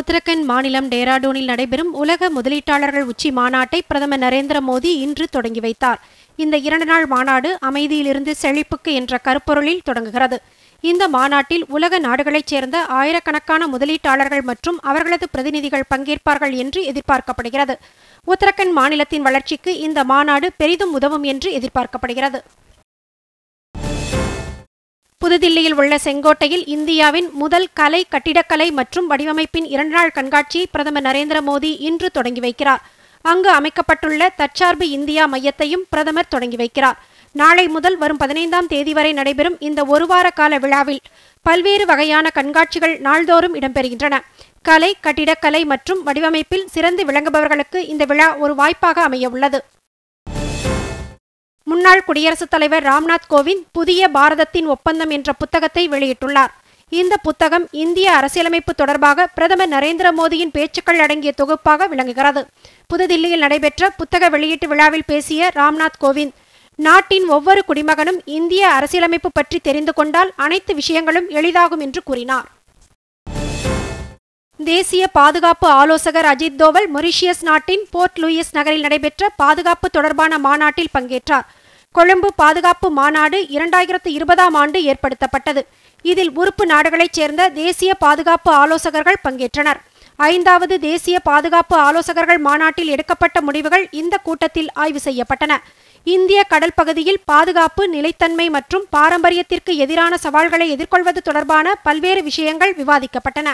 உத்தரகண்ட் மாநிலம் டேராடூனில் நடைபெறும் உலக முதலீட்டாளர்கள் உச்சி மாநாட்டை பிரதமர் நரேந்திர மோடி இன்று தொடங்கி வைத்தார். இந்த இரண்டு நாள் மாநாடு அமைதியிலிருந்து செழிப்புக்கு என்ற கருப்பொருளில் தொடங்குகிறது. இந்த மாநாட்டில் உலக நாடுகளைச் சேர்ந்த ஆயிரக்கணக்கான முதலீட்டாளர்கள் மற்றும் அவர்களது பிரதிநிதிகள் பங்கேற்பார்கள் என்று எதிர்பார்க்கப்படுகிறது. உத்தரகண்ட் மாநிலத்தின் வளர்ச்சிக்கு இந்த மாநாடு பெரிதும் உதவும் என்று எதிர்பார்க்கப்படுகிறது. புதுதில்லியில் உள்ள செங்கோட்டையில் இந்தியாவின் முதல் கலை கட்டிடக்கலை மற்றும் வடிவமைப்பின் இரண்டு நாள் கண்காட்சியை பிரதமர் நரேந்திர மோடி இன்று தொடங்கி வைக்கிறார். அங்கு அமைக்கப்பட்டுள்ள தற்சார்பு இந்தியா மையத்தையும் பிரதமர் தொடங்கி வைக்கிறார். நாளை முதல் வரும் பதினைந்தாம் தேதி வரை நடைபெறும் இந்த ஒருவார கால விழாவில் பல்வேறு வகையான கண்காட்சிகள் நாள்தோறும் இடம்பெறுகின்றன. கலை கட்டிடக்கலை மற்றும் வடிவமைப்பில் சிறந்து விளங்குபவர்களுக்கு இந்த விழா ஒரு வாய்ப்பாக அமைய உள்ளது. முன்னாள் குடியரசுத் தலைவர் ராம்நாத் கோவிந்த் புதிய பாரதத்தின் ஒப்பந்தம் என்ற புத்தகத்தை வெளியிட்டுள்ளார். இந்த புத்தகம் இந்திய அரசியலமைப்பு தொடர்பாக பிரதமர் நரேந்திர மோடியின் பேச்சுக்கள் அடங்கிய தொகுப்பாக விளங்குகிறது. புதுதில்லியில் நடைபெற்ற புத்தக வெளியீட்டு விழாவில் பேசிய ராம்நாத் கோவிந்த் நாட்டின் ஒவ்வொரு குடிமகனும் இந்திய அரசியலமைப்பு பற்றி தெரிந்து கொண்டால் அனைத்து விஷயங்களும் எளிதாகும் என்று கூறினார். தேசிய பாதுகாப்பு ஆலோசகர் அஜித் தோவல் மொரிஷியஸ் நாட்டின் போர்ட் லூயிஸ் நகரில் நடைபெற்ற பாதுகாப்பு தொடர்பான மாநாட்டில் பங்கேற்றார். கொழும்பு பாதுகாப்பு மாநாடு இரண்டாயிரத்து இருபதாம் ஆண்டு ஏற்படுத்தப்பட்டது. இதில் உறுப்பு நாடுகளைச் சேர்ந்த தேசிய பாதுகாப்பு ஆலோசகர்கள் பங்கேற்றனர். ஐந்தாவது தேசிய பாதுகாப்பு ஆலோசகர்கள் மாநாட்டில் எடுக்கப்பட்ட முடிவுகள் இந்த கூட்டத்தில் ஆய்வு செய்யப்பட்டன. இந்திய கடல் பகுதியில் பாதுகாப்பு நிலைத்தன்மை மற்றும் பாரம்பரியத்திற்கு எதிரான சவால்களை எதிர்கொள்வது தொடர்பான பல்வேறு விஷயங்கள் விவாதிக்கப்பட்டன.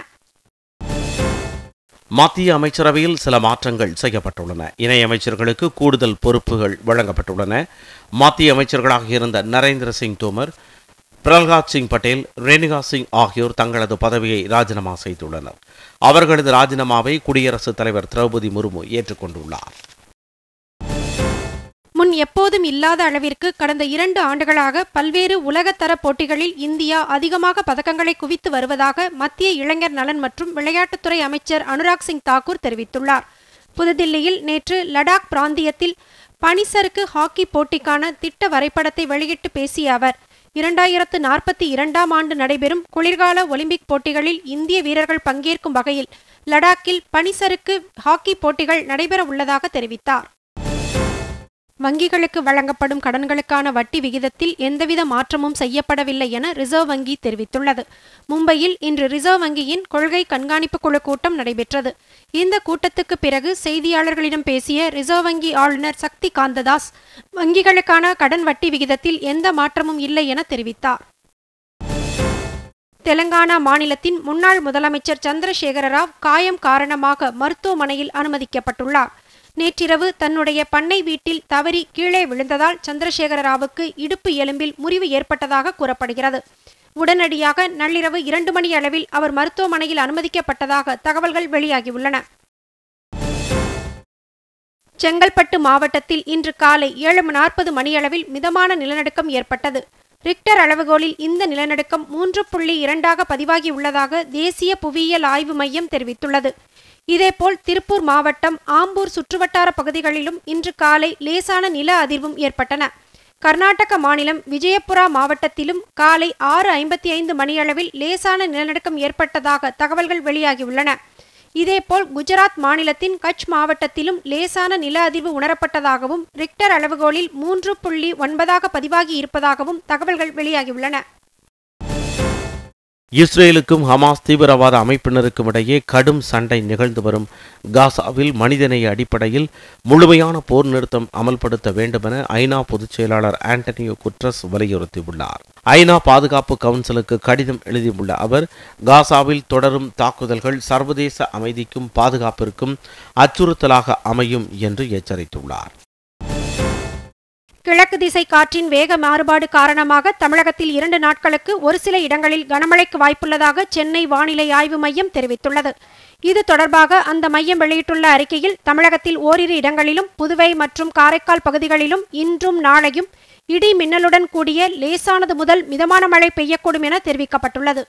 மத்திய அமைச்சரவையில் சில மாற்றங்கள் செய்யப்பட்டுள்ளன. இணையமைச்சர்களுக்கு கூடுதல் பொறுப்புகள் வழங்கப்பட்டுள்ளன. மத்திய அமைச்சர்களாக இருந்த நரேந்திர சிங் தோமர் பிரல்ஹாத் சிங் பட்டேல் ரேணுகா சிங் ஆகியோர் தங்களது பதவியை ராஜினாமா செய்துள்ளனர். அவர்களது ராஜினாமாவை குடியரசுத் தலைவர் திரௌபதி முர்மு ஏற்றுக்கொண்டுள்ளார். எப்போதும் இல்லாத அளவிற்கு கடந்த இரண்டு ஆண்டுகளாக பல்வேறு உலகத்தர போட்டிகளில் இந்தியா அதிகமாக பதக்கங்களை குவித்து வருவதாக மத்திய இளைஞர் நலன் மற்றும் விளையாட்டுத்துறை அமைச்சர் அனுராக் சிங் தாக்கூர் தெரிவித்துள்ளார். புதுதில்லியில் நேற்று லடாக் பிராந்தியத்தில் பனிசருக்கு ஹாக்கி போட்டிக்கான திட்ட வரைபடத்தை வெளியிட்டு பேசிய அவர் இரண்டாயிரத்து நாற்பத்தி இரண்டாம் ஆண்டு நடைபெறும் குளிர்கால ஒலிம்பிக் போட்டிகளில் இந்திய வீரர்கள் பங்கேற்கும் வகையில் லடாக்கில் பனிசருக்கு ஹாக்கி போட்டிகள் நடைபெற உள்ளதாக தெரிவித்தார். வங்கிகளுக்கு வழங்கப்படும் கடன்களுக்கான வட்டி விகிதத்தில் எந்தவித மாற்றமும் செய்யப்படவில்லை என ரிசர்வ் வங்கி தெரிவித்துள்ளது. மும்பையில் இன்று ரிசர்வ் வங்கியின் கொள்கை கண்காணிப்பு குழு கூட்டம் நடைபெற்றது. இந்த கூட்டத்துக்கு பிறகு செய்தியாளர்களிடம் பேசிய ரிசர்வ் வங்கி ஆளுநர் சக்தி காந்ததாஸ் வங்கிகளுக்கான கடன் வட்டி விகிதத்தில் எந்த மாற்றமும் இல்லை என தெரிவித்தார். தெலங்கானா மாநிலத்தின் முன்னாள் முதலமைச்சர் சந்திரசேகர ராவ் காயம் காரணமாக மருத்துவமனையில் அனுமதிக்கப்பட்டுள்ளார். நேற்றிரவு தன்னுடைய பண்ணை வீட்டில் தவறி கீழே விழுந்ததால் சந்திரசேகர ராவுக்கு இடுப்பு எலும்பில் முறிவு ஏற்பட்டதாக கூறப்படுகிறது. உடனடியாக நள்ளிரவு இரண்டு மணி அளவில் அவர் மருத்துவமனையில் அனுமதிக்கப்பட்டதாக தகவல்கள் வெளியாகியுள்ளன. செங்கல்பட்டு மாவட்டத்தில் இன்று காலை ஏழு நாற்பது மணியளவில் மிதமான நிலநடுக்கம் ஏற்பட்டது. ரிக்டர் அளவுகோலில் இந்த நிலநடுக்கம் மூன்று புள்ளி இரண்டாக பதிவாகியுள்ளதாக தேசிய புவியியல் ஆய்வு மையம் தெரிவித்துள்ளது. இதேபோல் திருப்பூர் மாவட்டம் ஆம்பூர் சுற்றுவட்டார பகுதிகளிலும் இன்று காலை லேசான நில அதிர்வும் ஏற்பட்டன. கர்நாடக மாநிலம் விஜயபுரா மாவட்டத்திலும் காலை ஆறு ஐம்பத்தி ஐந்து மணியளவில் லேசான நிலநடுக்கம் ஏற்பட்டதாக தகவல்கள் வெளியாகியுள்ளன. இதேபோல் குஜராத் மாநிலத்தின் கட்ச் மாவட்டத்திலும் லேசான நில அதிர்வு உணரப்பட்டதாகவும் ரிக்டர் அளவுகோலில் மூன்று புள்ளி ஒன்பதாக பதிவாகி இருப்பதாகவும் தகவல்கள் வெளியாகியுள்ளன. இஸ்ரேலுக்கும் ஹமாஸ் தீவிரவாத அமைப்பினருக்கும் இடையே கடும் சண்டை நிகழ்ந்து வரும். காசாவில் மனிதநேய அடிப்படையில் முழுமையான போர் நிறுத்தம் அமல்படுத்த வேண்டுமென ஐநா பொதுச் செயலாளர் ஆண்டனியோ குட்ரஸ் வலியுறுத்தியுள்ளார். ஐநா பாதுகாப்பு கவுன்சிலுக்கு கடிதம் எழுதியுள்ள அவர் காசாவில் தொடரும் தாக்குதல்கள் சர்வதேச அமைதிக்கும் பாதுகாப்பிற்கும் அச்சுறுத்தலாக அமையும் என்று எச்சரித்துள்ளார். கிழக்கு திசை காற்றின் வேக மாறுபாடு காரணமாக தமிழகத்தில் இரண்டு நாட்களுக்கு ஒரு சில இடங்களில் கனமழைக்கு வாய்ப்புள்ளதாக சென்னை வானிலை ஆய்வு மையம் தெரிவித்துள்ளது. இது தொடர்பாக அந்த மையம் வெளியிட்டுள்ள அறிக்கையில் தமிழகத்தில் ஓரிரு இடங்களிலும் புதுவை மற்றும் காரைக்கால் பகுதிகளிலும் இன்றும் நாளையும் இடி மின்னலுடன் கூடிய லேசானது முதல் மிதமான மழை பெய்யக்கூடும் என தெரிவிக்கப்பட்டுள்ளது.